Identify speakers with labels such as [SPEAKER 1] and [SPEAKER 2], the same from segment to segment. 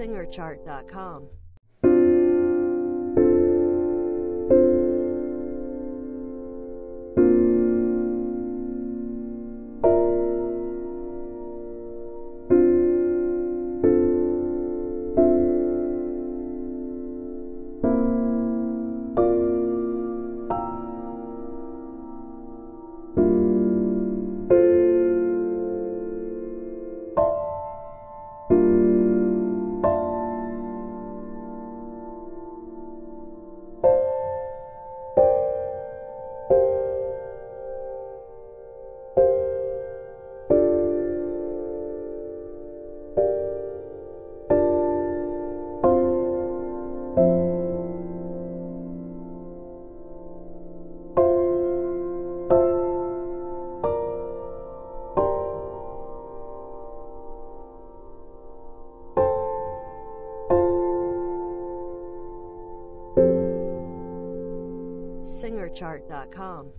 [SPEAKER 1] SingerChart.com. SingerChart.com.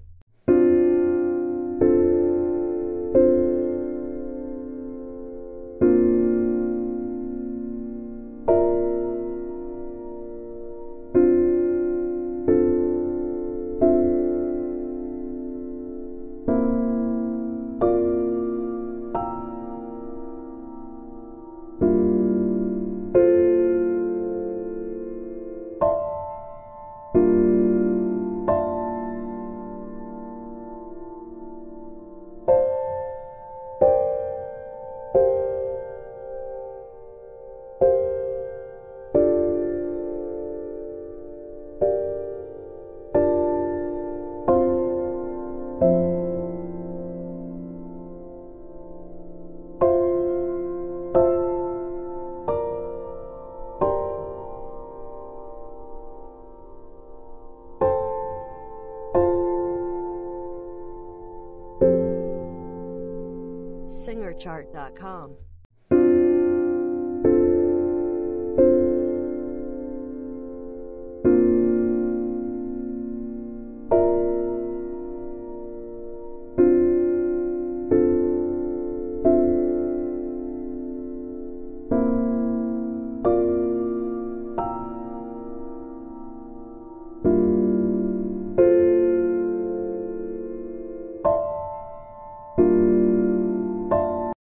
[SPEAKER 1] SingerChart.com.